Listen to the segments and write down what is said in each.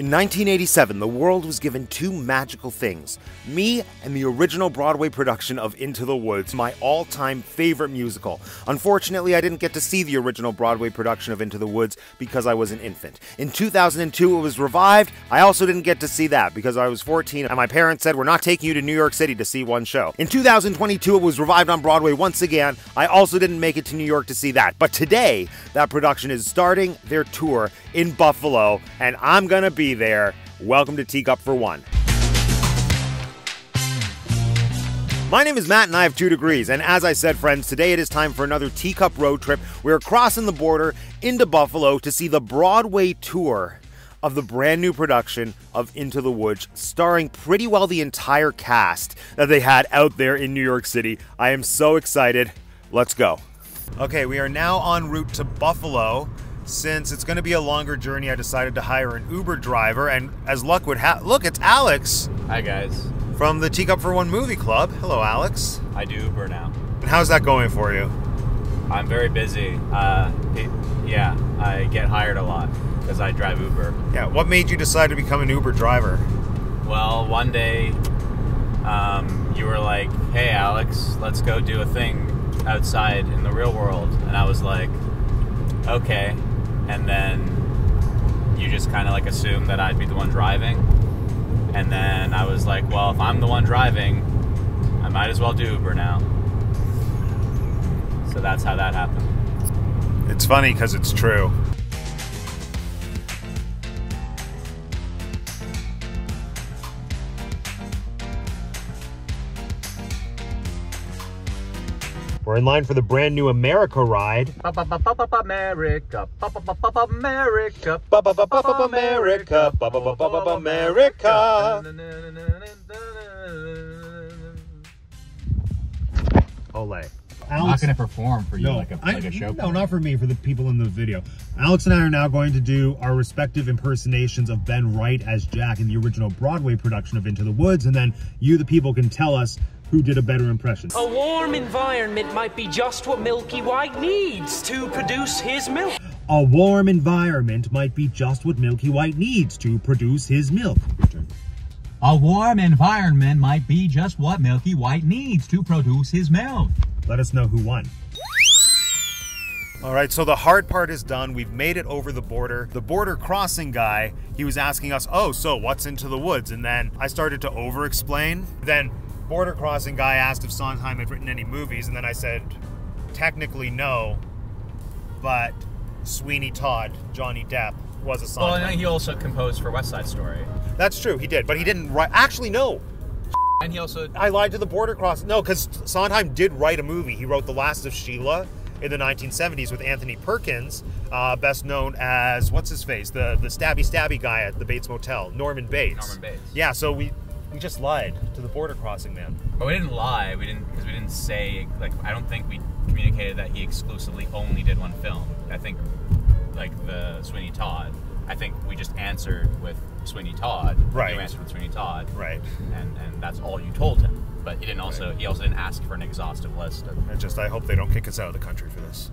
In 1987, the world was given two magical things me and the original Broadway production of Into the Woods, my all time favorite musical. Unfortunately, I didn't get to see the original Broadway production of Into the Woods because I was an infant. In 2002, it was revived. I also didn't get to see that because I was 14 and my parents said, We're not taking you to New York City to see one show. In 2022, it was revived on Broadway once again. I also didn't make it to New York to see that. But today, that production is starting their tour in Buffalo, and I'm gonna be there. Welcome to Teacup for One. My name is Matt and I have two degrees. And as I said, friends, today it is time for another Teacup road trip. We're crossing the border into Buffalo to see the Broadway tour of the brand new production of Into the Woods, starring pretty well the entire cast that they had out there in New York City. I am so excited. Let's go. Okay, we are now en route to Buffalo. Since it's going to be a longer journey, I decided to hire an Uber driver. And as luck would have, look, it's Alex Hi guys, from the Teacup for One movie club. Hello, Alex. I do Uber now. And how's that going for you? I'm very busy. Uh, it- yeah, I get hired a lot because I drive Uber. Yeah, what made you decide to become an Uber driver? Well, one day, um, you were like, "Hey, Alex, let's go do a thing outside in the real world," and I was like, "Okay," and then you just kind of like assume that I'd be the one driving, and then I was like, "Well, if I'm the one driving, I might as well do Uber now." So that's how that happened. It's funny because it's true. We're in line for the brand new America ride. America, America, America, America, America. Ole. I'm not going to perform for you No, like a I- like a show. No, not for me. For the people in the video. Alex and I are now going to do our respective impersonations of Ben Wright as Jack in the original Broadway production of Into the Woods, and then you, the people, can tell us who did a better impression. A warm environment might be just what Milky White needs to produce his milk. A warm environment might be just what Milky White needs to produce his milk. A warm environment might be just what Milky White needs to produce his milk. Let us know who won. All right, so the hard part is done. We've made it over the border. The border crossing guy, he was asking us, "Oh, so what's into the woods?" And then I started to over-explain. Then border crossing guy asked if Sondheim had written any movies, and then I said, "Technically no, but Sweeney Todd, Johnny Depp was a Well, and he also composed for West Side Story, That's true, he did, but he didn't write. Actually, no, and he also I lied to the border crossing. No, because Sondheim did write a movie. He wrote The Last of Sheila in the 1970s with Anthony Perkins, uh, best known as what's his face, the the stabby stabby guy at the Bates Motel, Norman Bates. Norman Bates. Yeah, so we we just lied to the border crossing man. But we didn't lie. We didn't because we didn't say like I don't think we communicated that he exclusively only did one film. I think like the Sweeney Todd. I think we just answered with Sweeney Todd. Right. You answered with Sweeney Todd. Right. And and that's all you told him. But he didn't also he also didn't ask for an exhaustive list. Of, I just I hope they don't kick us out of the country for this.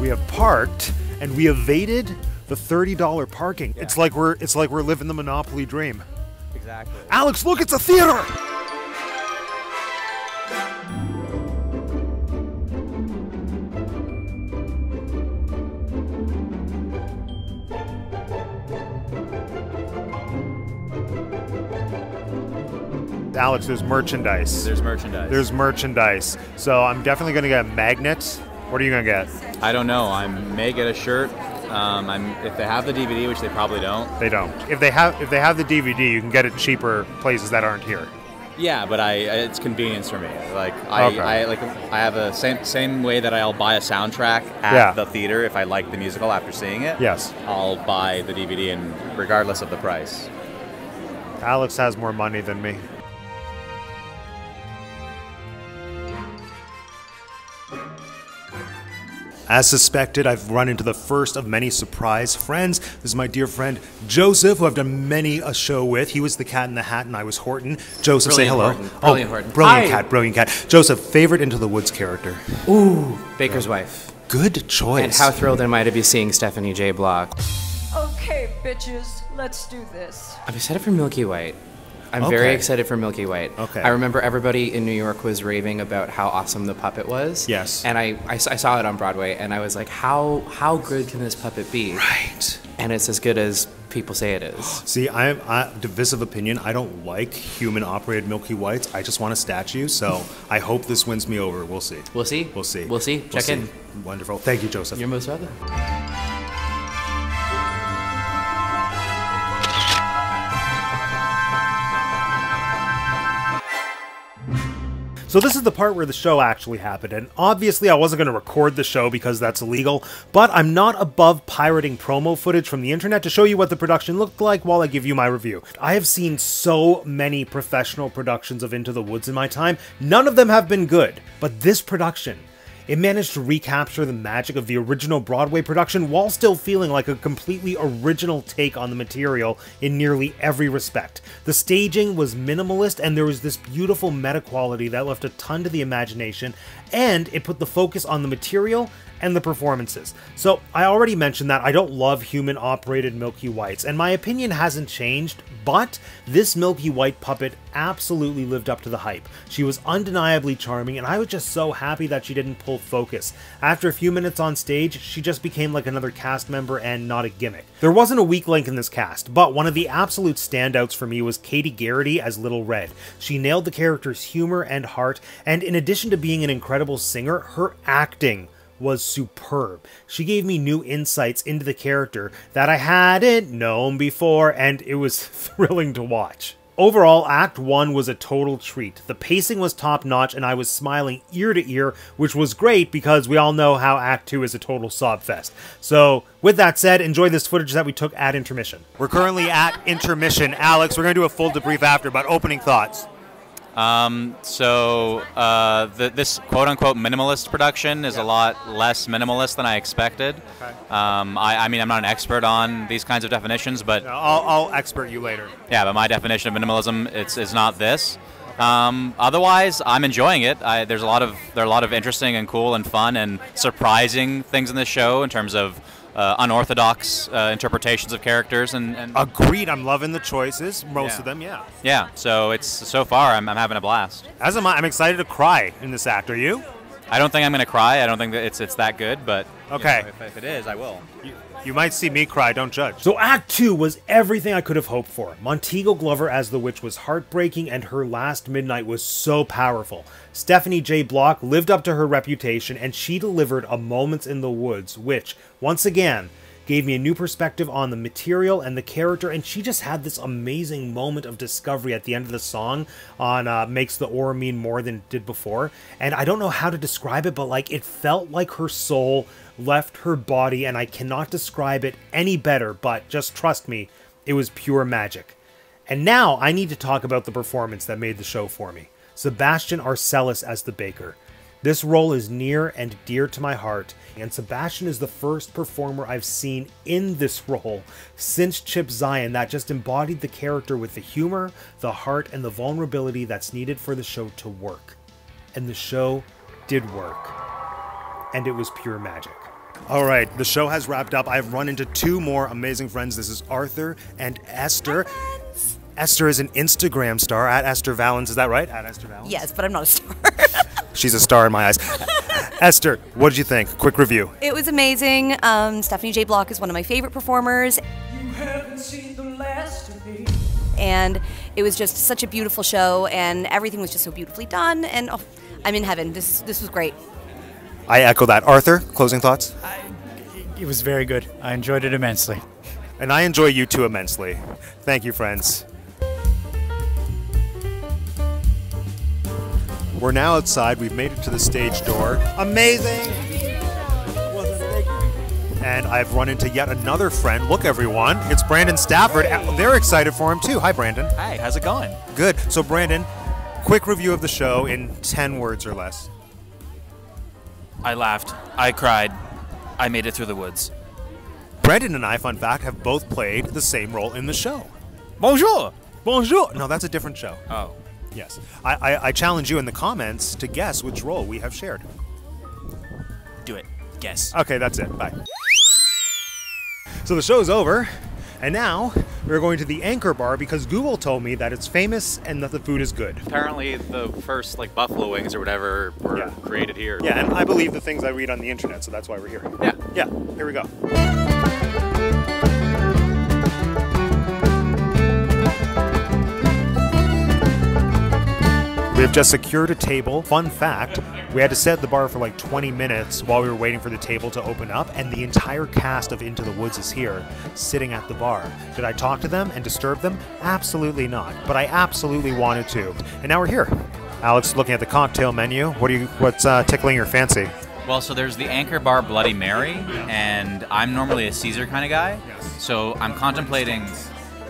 We have parked and we evaded the $30 parking. It's like we're it's like we're living the Monopoly dream. exactly. Alex, look, it's a theater. Alex, there's merchandise. There's merchandise. There's merchandise. So I'm definitely going to get magnets. What are you going to get? I don't know. I may get a shirt. Um, I'm if they have the DVD, which they probably don't. They don't. If they have if they have the DVD, you can get it cheaper places that aren't here. Yeah, but I it's convenience for me. Like I, Okay. I like I have a same same way that I'll buy a soundtrack at Yeah. the theater if I like the musical after seeing it. Yes. I'll buy the DVD and regardless of the price. Alex has more money than me. As suspected, I've run into the first of many surprise friends. This is my dear friend Joseph, who I've done many a show with. He was the Cat in the Hat, and I was Horton. Joseph, say hello. Horton. Oh, brilliant oh, Horton. Brilliant Hi. cat, brilliant cat. Joseph, favorite Into the Woods character. Ooh, Baker's wife. Good choice. And how thrilled am I to be seeing Stephanie J. Block? Okay, bitches, let's do this. I'm excited for Milky White. I'm very excited for Milky White. Okay. I remember everybody in New York was raving about how awesome the puppet was. Yes. And I, I saw it on Broadway, and I was like, how how good can this puppet be? Right. And it's as good as people say it is. See, I'm I, divisive opinion. I don't like human operated Milky Whites. I just want a statue. So I hope this wins me over. We'll see. We'll see. We'll see. We'll see. Check in. Wonderful. Thank you, Joseph. You're most welcome. So this is the part where the show actually happened, and obviously I wasn't going to record the show because that's illegal, but I'm not above pirating promo footage from the internet to show you what the production looked like while I give you my review. I have seen so many professional productions of Into the Woods in my time, none of them have been good, but this production it managed to recapture the magic of the original Broadway production while still feeling like a completely original take on the material in nearly every respect. The staging was minimalist and there was this beautiful meta quality that left a ton to the imagination, and it put the focus on the material and the performances. So, I already mentioned that I don't love human operated Milky Whites, and my opinion hasn't changed, but this Milky White puppet absolutely lived up to the hype. She was undeniably charming, and I was just so happy that she didn't pull focus. After a few minutes on stage, she just became like another cast member and not a gimmick. There wasn't a weak link in this cast, but one of the absolute standouts for me was Katy Geraghty as Little Red. She nailed the character's humor and heart, and in addition to being an incredible singer, her acting was superb. She gave me new insights into the character that I hadn't known before, and it was thrilling to watch. Overall, Act 1 was a total treat. The pacing was top notch, and I was smiling ear to ear, which was great because we all know how Act 2 is a total sob fest. So, with that said, enjoy this footage that we took at intermission. We're currently at intermission. Alex, we're going to do a full debrief after, but opening thoughts. Um, so uh, the, this quote unquote minimalist production is a lot less minimalist than I expected. Um, I, I mean, I'm not an expert on these kinds of definitions, but I'll, I'll expert you later. yeah, but my definition of minimalism it's, is not this. Um, otherwise, I'm enjoying it. I, there's a lot of there are a lot of interesting and cool and fun and surprising things in this show in terms of uh, unorthodox uh, interpretations of characters and, and Agreed, I'm loving the choices, most Yeah. of them, yeah. yeah. So it's so far I'm, I'm having a blast. As am I, I'm excited to cry in this act. Are you? I don't think I'm going to cry. I don't think that it's it's that good, but you Okay. know, if, if it is, I will. You, you might see me cry, don't judge. So, Act 2 was everything I could have hoped for. Montego Glover as the witch was heartbreaking, and her last midnight was so powerful. Stephanie J. Block lived up to her reputation, and she delivered a Moments in the Woods, which, once again, gave me a new perspective on the material and the character, and she just had this amazing moment of discovery at the end of the song on uh, Makes the Aura Mean More Than It Did Before. And I don't know how to describe it, but like it felt like her soul left her body, and I cannot describe it any better, but just trust me, it was pure magic. And now I need to talk about the performance that made the show for me Sebastian Arcelus as the baker. This role is near and dear to my heart, and Sebastian is the first performer I've seen in this role since Chip Zien that just embodied the character with the humor, the heart, and the vulnerability that's needed for the show to work. And the show did work. And it was pure magic. All right, the show has wrapped up. I've run into two more amazing friends. This is Arthur and Esther. Esther is an Instagram star at Esther Vallins. Is that right? At Esther Vallins? Yes, but I'm not a star. She's a star in my eyes. Esther, what did you think? Quick review. it was amazing. Um, Stephanie J. Block is one of my favorite performers, You haven't seen the last of me. and it was just such a beautiful show, and everything was just so beautifully done. And oh, I'm in heaven. This this was great. I echo that. Arthur, closing thoughts? It was very good. I enjoyed it immensely. And I enjoy you too immensely. Thank you, friends. We're now outside. We've made it to the stage door. Amazing! And I've run into yet another friend. Look, everyone, it's Brandon Stafford. They're excited for him too. Hi, Brandon. Hi, how's it going? Good. So, Brandon, quick review of the show in 10 words or less. I laughed. I cried. I made it through the woods. Brandon and I, fun fact, have both played the same role in the show. Bonjour! Bonjour! No, that's a different show. Oh. Yes. I, I, I challenge you in the comments to guess which role we have shared. Do it. guess. Okay, that's it. Bye. So the show's over, and now we're going to the Anchor Bar because Google told me that it's famous and that the food is good. Apparently, the first like buffalo wings or whatever were Yeah. created here. Yeah, and I believe the things I read on the internet, so that's why we're here. Yeah. Yeah, here we go. We have just secured a table. Fun fact, we had to set the bar for like 20 minutes while we were waiting for the table to open up, and the entire cast of Into the Woods is here, sitting at the bar. Did I talk to them and disturb them? Absolutely not, but I absolutely wanted to. And now we're here. Alex, looking at the cocktail menu, what are you? What's uh, tickling your fancy? Well, so there's the Anchor Bar Bloody Mary, and I'm normally a Caesar kind of guy. So I'm contemplating.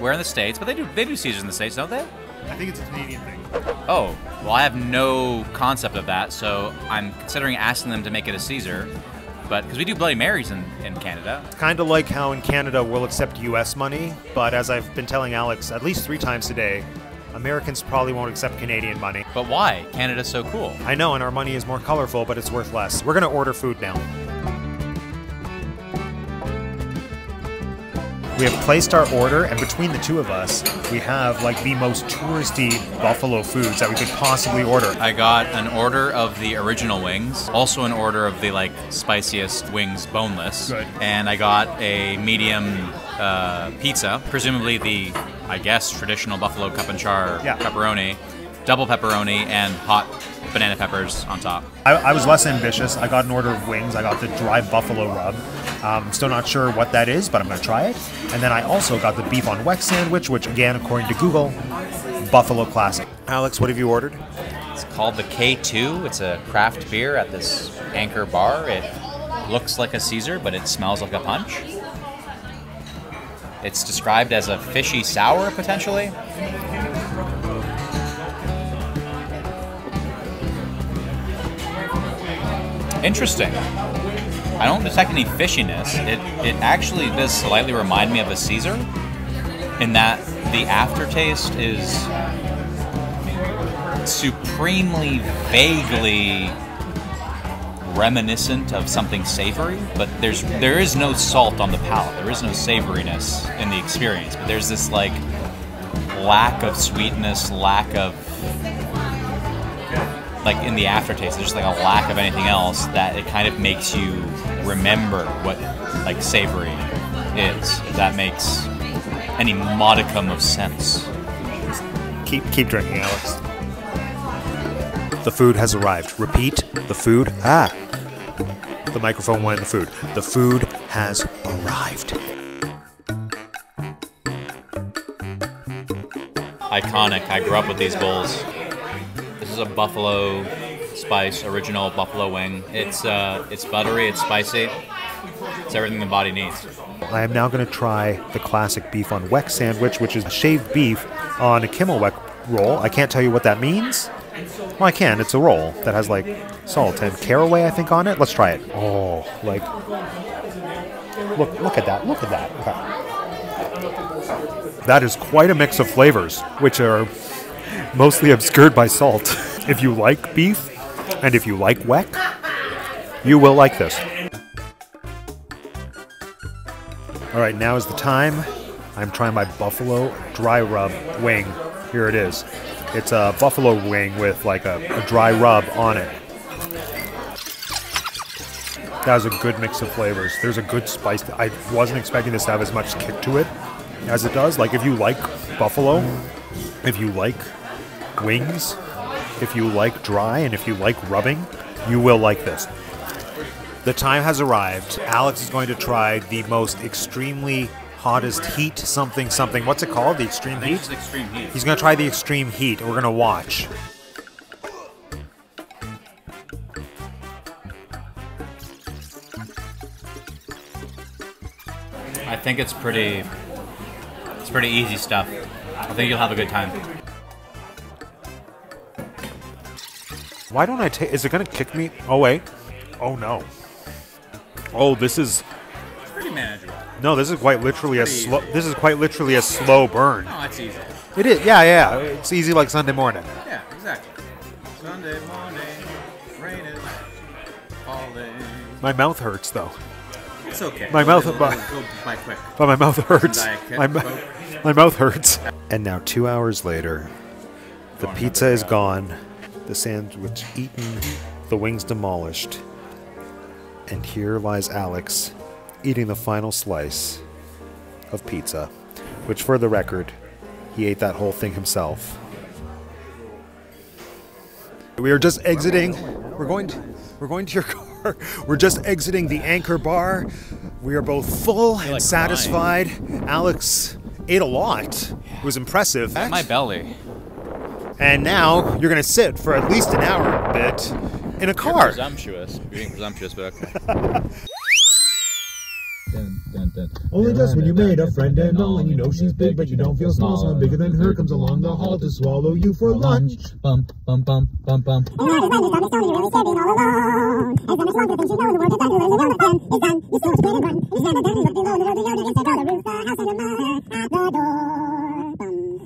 We're in the states, but they do they do Caesars in the states, don't they? I think it's a Canadian thing. Oh, well, I have no concept of that, so I'm considering asking them to make it a Caesar. But because we do Bloody Marys in, in Canada, Kind of like how in Canada we'll accept US money, but as I've been telling Alex at least three times today, Americans probably won't accept Canadian money. but why? Canada's so cool. I know, and our money is more colorful, but it's worth less. We're gonna order food now. We have placed our order, and between the two of us, we have like the most touristy buffalo foods that we could possibly order. I got an order of the original wings, also an order of the like spiciest wings, boneless. Good. And I got a medium uh, pizza, presumably the, I guess, traditional buffalo cup and char Yeah. pepperoni, double pepperoni, and hot banana peppers on top. I, I was less ambitious. I got an order of wings. I got the dry buffalo rub. Um, still not sure what that is, but I'm gonna try it. And then I also got the beef on weck sandwich, which again, according to Google, Buffalo Classic. Alex, what have you ordered? It's called the K2. It's a craft beer at this Anchor bar. It looks like a Caesar, but it smells like a punch. It's described as a fishy sour, potentially. Interesting. I don't detect any fishiness. It, it actually does slightly remind me of a Caesar in that the aftertaste is supremely vaguely reminiscent of something savory, but there's there is no salt on the palate. There is no savoriness in the experience, but there's this like lack of sweetness, lack of like in the aftertaste. There's just like a lack of anything else that it kind of makes you remember what like savory is. If that makes any modicum of sense. Keep keep drinking, Alex. The food has arrived. Repeat, the food. Ah. The microphone wanted the food. The food has arrived. iconic. I grew up with these bowls. A buffalo spice original buffalo wing. It's uh, it's buttery, it's spicy. It's everything the body needs. I am now going to try the classic beef on weck sandwich, which is shaved beef on a Kimmelweck roll. I can't tell you what that means. Well, I can. It's a roll that has like salt and caraway, I think, on it. Let's try it. Oh, like look, look at that. Look at that. Okay. That is quite a mix of flavors, which are mostly obscured by salt. if you like beef and if you like weck, you will like this. All right, now is the time. I'm trying my buffalo dry rub wing. Here it is. It's a buffalo wing with like a, a dry rub on it. That was a good mix of flavors. There's a good spice. I wasn't expecting this to have as much kick to it as it does. Like if you like buffalo, if you like wings, if you like dry, and if you like rubbing, you will like this. The time has arrived. Alex is going to try the most extremely hottest heat something something. What's it called? The extreme heat? extreme heat. He's going to try the extreme heat. We're going to watch. I think it's pretty. It's pretty easy stuff. I think you'll have a good time. Why don't I take? Is it going to kick me? Oh wait. Oh no. Oh, this is It's pretty manageable. no. This is quite literally a slow. This is quite literally a slow burn. Oh, no, it's easy. It is. Yeah, yeah. It's easy like Sunday morning. Yeah, exactly. Sunday morning, rain is falling. My mouth hurts though. It's okay. My Go- mouth, go- but, go by quick. but my mouth hurts. My, my mouth hurts. And now, two hours later, the pizza is gone, the sandwich eaten, the wings demolished, and here lies Alex eating the final slice of pizza, which, for the record, he ate that whole thing himself. We are just exiting. We're going to, we're going to your car. We're just exiting the Anchor Bar. We are both full and like satisfied. Alex ate a lot. It was impressive. My belly. And now you're gonna sit for at least an hour and a bit in a You're car. presumptuous. You're being presumptuous, but okay. Only oh, just when you made a friend and all, and you know she's big, but you don't feel small. Someone bigger than her comes along the hall to swallow you for lunch. Bum, bum, bum, bum, bum.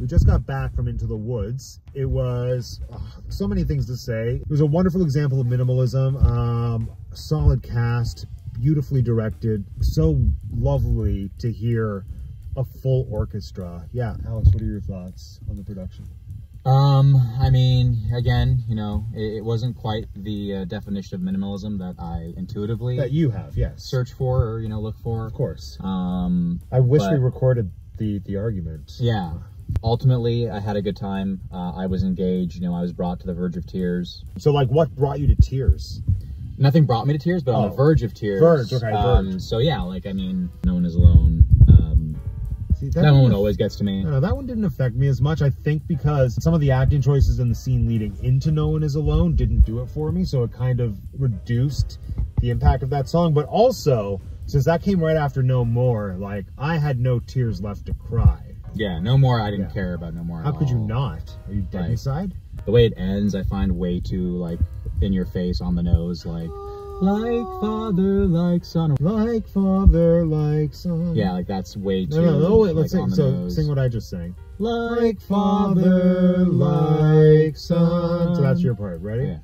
We just got back from Into the Woods. It was ugh, so many things to say. It was a wonderful example of minimalism. Um, solid cast, beautifully directed. So lovely to hear a full orchestra. Yeah, Alex, what are your thoughts on the production? Um, I mean, again, you know, it, it wasn't quite the uh, definition of minimalism that I intuitively That you have, yes. search for or you know look for. Of course. Um, I wish we recorded the the argument. Yeah. Ultimately, I had a good time. Uh, I was engaged. You know, I was brought to the verge of tears. So, like, what brought you to tears? Nothing brought me to tears, but on Oh. the verge of tears. Verge, okay, Um, verge. so yeah, like I mean, no one is alone. Um, See, that one always gets to me. I don't know, that one didn't affect me as much. I think because some of the acting choices in the scene leading into No One Is Alone didn't do it for me, so it kind of reduced the impact of that song. But also, since that came right after No More, like I had no tears left to cry. Yeah, no more. I didn't Yeah. care about no more. How could you not? Are you dead Right. inside? The way it ends, I find way too like in your face, on the nose, like like father, like son. Like father, like son. Yeah, like that's way too. No, no, no. Wait, let's like, sing. So nose. sing what I just sang. like Father, like son. So that's your part. Ready? Yeah.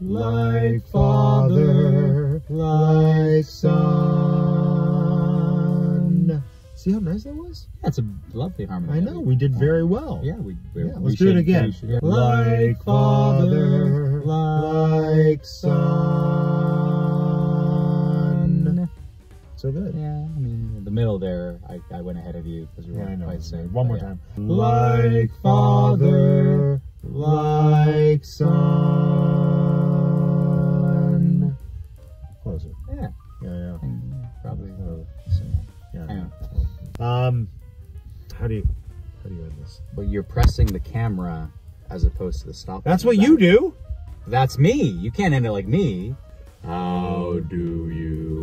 Like father, like son. See how nice that was? That's a lovely harmony. I know. We did very well. Yeah, we. we Yeah, let's do it again. should- yeah. Like father, like son. So good. Yeah, I mean, in the middle there, I, I went ahead of you because we Yeah, weren't I know. quite sync. One more yeah. time. Like father, like son. How do you how do you end this? But you're pressing the camera as opposed to the stop. That's button. what you do. That's me. You can't end it like me. How do you